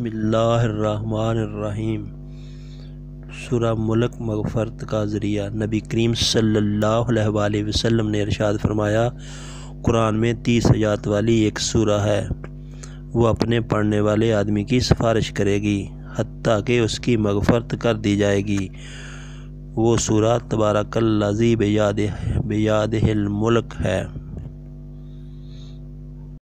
बसमीम सुरा मुल्क मगफ़रत का ज़रिया। नबी करीम सल्लल्लाहु अलैहि वसल्लम ने इरशाद फरमाया, कुरान में तीस हजात वाली एक सूरा है। वो अपने पढ़ने वाले आदमी की सिफारिश करेगी हती कि उसकी मगफ़रत कर दी जाएगी। वो सूरा तबारकल्लाजी बेयाद बेयाद मुल्क है।